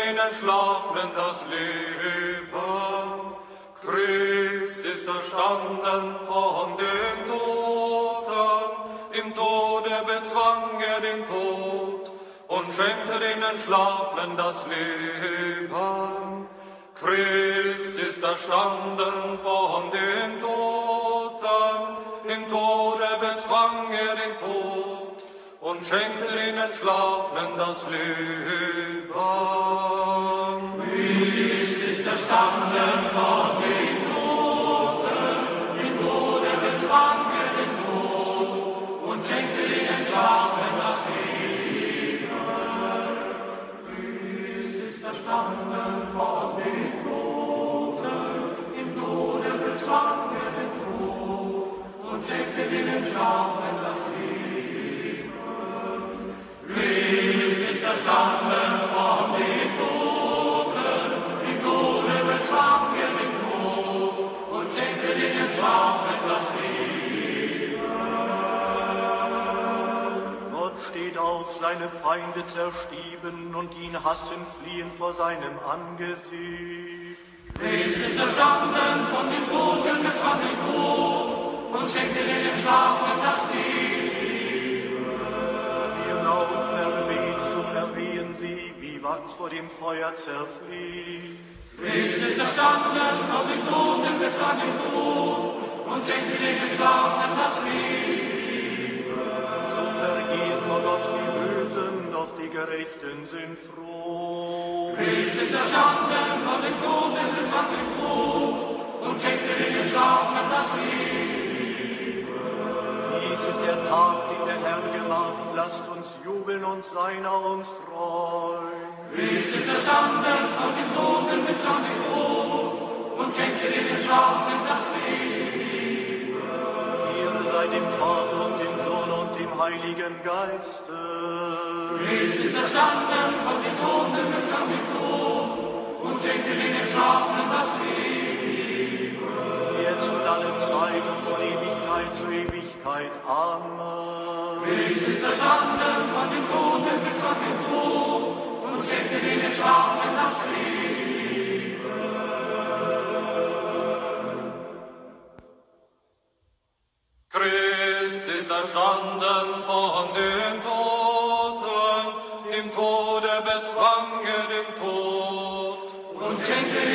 den Schlafenden das Leben. Christ ist erstanden von den Toten, im Tode bezwang er den Tod und schenkte den Schlafenden das Leben. Christ ist erstanden von den Toten, im Tode bezwang er den Tod und schenkte den Schlafenden das Leben. Seine Feinde zerstieben und ihn hassen, fliehen vor seinem Angesicht. Christ ist erstanden von vor dem Feuer zerflieht. Christ ist erstanden von den Toten, bezwang den Tod und schenkte den Schlafenden das Leben. So vergehen vor Gott die Bösen, doch die Gerechten sind froh. Christ ist erstanden von den Toten, jubeln und seiner uns freuen. Christ ist erstanden von den Toten, bezwang den Tod und schenkte den Schlafenden das Leben. Ehre sei dem Vater und dem Sohn und dem Heiligen Geiste. Christ ist erstanden von den Toten, bezwang den Tod und schenkte den Schlafenden das Leben. Jetzt und alle Zeit und von Ewigkeit zu Ewigkeit. Amen. Christ ist erstanden von den Toten, bezwang den Tod. Und schenkte